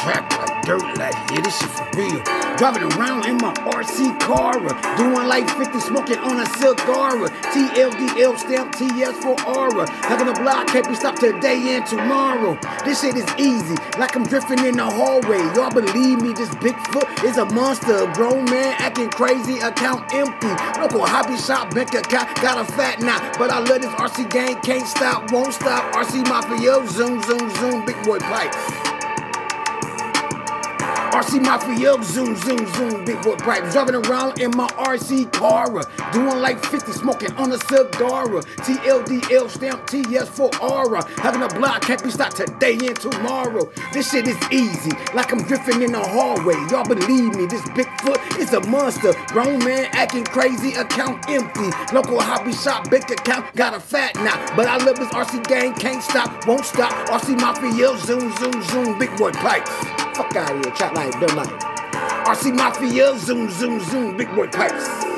trap like dirt, like yeah, this shit for real. Driving around in my RC car, doing like 50, smoking on a cigar. TLDL stamp TS for aura. Like on the block, can't be stopped today and tomorrow. This shit is easy, like I'm drifting in the hallway. Y'all believe me, this Bigfoot is a monster. Grown man acting crazy, account empty. Local hobby shop, bank account, got a fat knot. But I love this RC gang, can't stop, won't stop. RC Mafia, zoom, zoom, zoom, big boy pipes. RC Mafia, zoom, zoom, zoom, big boy pipes. Driving around in my RC car, doing like 50, smoking on a cigar. TLDL stamp TS for aura. Having a block, can't be stopped today and tomorrow. This shit is easy, like I'm drifting in the hallway. Y'all believe me, this Bigfoot is a monster. Grown man acting crazy, account empty. Local hobby shop, bank account, got a fat knot. But I love this RC gang, can't stop, won't stop. RC Mafia, zoom, zoom, zoom, big boy pipes. Fuck out of here, chat like, dumb like. RC Mafia, zoom, zoom, zoom, big boy pipes.